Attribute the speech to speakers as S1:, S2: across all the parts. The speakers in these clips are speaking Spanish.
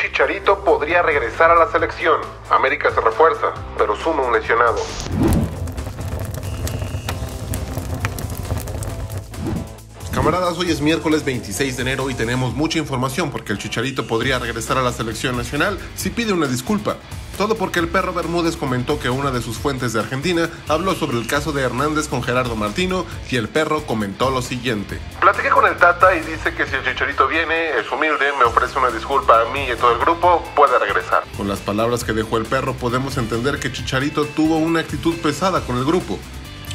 S1: Chicharito podría regresar a la selección. América se refuerza, pero suma un lesionado. Camaradas, hoy es miércoles 26 de enero y tenemos mucha información porque el Chicharito podría regresar a la selección nacional si pide una disculpa. Todo porque el perro Bermúdez comentó que una de sus fuentes de Argentina habló sobre el caso de Hernández con Gerardo Martino y el perro comentó lo siguiente. Platiqué con el Tata y dice que si el Chicharito viene, es humilde, me ofrece una disculpa a mí y a todo el grupo, puede regresar. Con las palabras que dejó el perro podemos entender que Chicharito tuvo una actitud pesada con el grupo.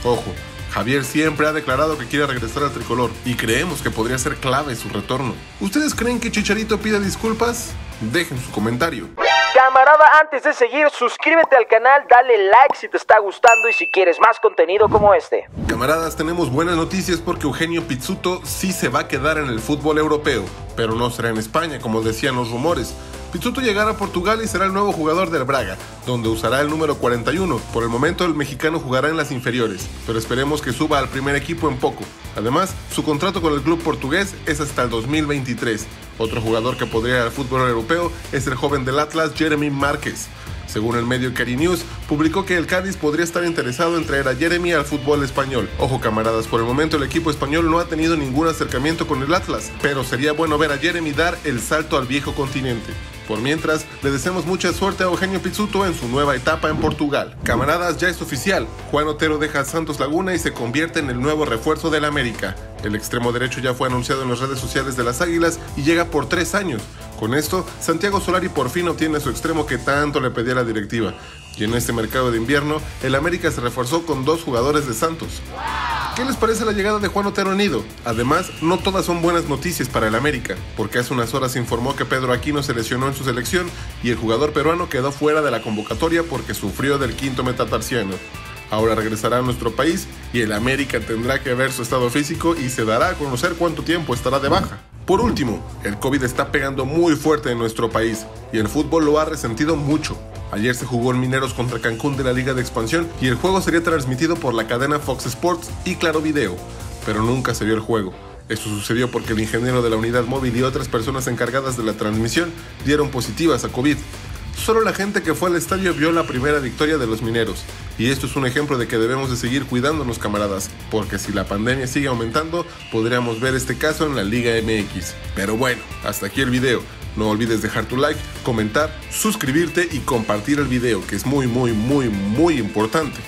S1: Ojo, Javier siempre ha declarado que quiere regresar al tricolor y creemos que podría ser clave su retorno. ¿Ustedes creen que Chicharito pida disculpas? Dejen su comentario.
S2: Camarada, antes de seguir, suscríbete al canal, dale like si te está gustando y si quieres más contenido como este.
S1: Camaradas, tenemos buenas noticias porque Eugenio Pizzuto sí se va a quedar en el fútbol europeo, pero no será en España, como decían los rumores. Pizzuto llegará a Portugal y será el nuevo jugador del Braga, donde usará el número 41. Por el momento el mexicano jugará en las inferiores, pero esperemos que suba al primer equipo en poco. Además, su contrato con el club portugués es hasta el 2023. Otro jugador que podría ir al fútbol europeo es el joven del Atlas Jeremy Márquez. Según el medio Cari News, publicó que el Cádiz podría estar interesado en traer a Jeremy al fútbol español. Ojo camaradas, por el momento el equipo español no ha tenido ningún acercamiento con el Atlas, pero sería bueno ver a Jeremy dar el salto al viejo continente. Por mientras, le deseamos mucha suerte a Eugenio Pizzuto en su nueva etapa en Portugal. Camaradas, ya es oficial. Juan Otero deja Santos Laguna y se convierte en el nuevo refuerzo del América. El extremo derecho ya fue anunciado en las redes sociales de las Águilas y llega por tres años. Con esto, Santiago Solari por fin obtiene su extremo que tanto le pedía la directiva. Y en este mercado de invierno, el América se reforzó con dos jugadores de Santos. ¿Qué les parece la llegada de Juan Otero Nido? Además, no todas son buenas noticias para el América, porque hace unas horas se informó que Pedro Aquino se lesionó en su selección y el jugador peruano quedó fuera de la convocatoria porque sufrió del quinto metatarsiano. Ahora regresará a nuestro país y el América tendrá que ver su estado físico y se dará a conocer cuánto tiempo estará de baja. Por último, el COVID está pegando muy fuerte en nuestro país y el fútbol lo ha resentido mucho. Ayer se jugó en Mineros contra Cancún de la Liga de Expansión y el juego sería transmitido por la cadena Fox Sports y Claro Video, pero nunca se vio el juego. Esto sucedió porque el ingeniero de la unidad móvil y otras personas encargadas de la transmisión dieron positivas a COVID. Solo la gente que fue al estadio vio la primera victoria de los mineros. Y esto es un ejemplo de que debemos de seguir cuidándonos camaradas, porque si la pandemia sigue aumentando, podríamos ver este caso en la Liga MX. Pero bueno, hasta aquí el video. No olvides dejar tu like, comentar, suscribirte y compartir el video, que es muy, muy, muy, muy importante.